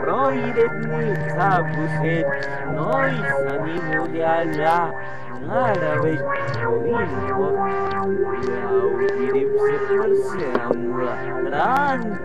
Proibido, sabe, nós, animais, 呀，那了为有意思不？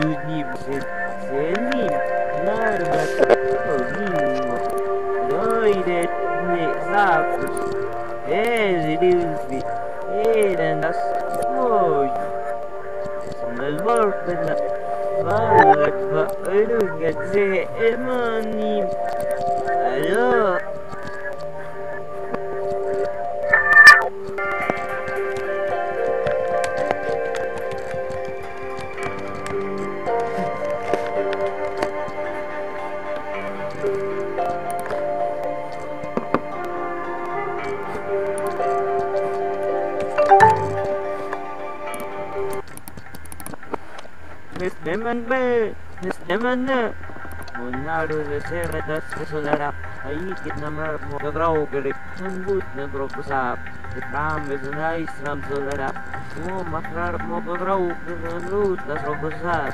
дву дні в зелені нарбаць поїдеть не заку е зелені е на дас ой не вар те ва нах на ఏమన్బే ఏమన్నా والنار سيرة تسلرا أيك نمر مدرو غري تنبوت ندرو كساب ترام بزناي سرام سلرا مو مخرار مدرو غري ندرو كساب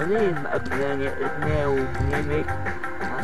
أنيم أبناني إثنين وكنيمك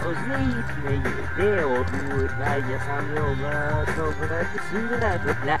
Ozleyiz beni de oldu Ben yasam yolda Sonra düşündüler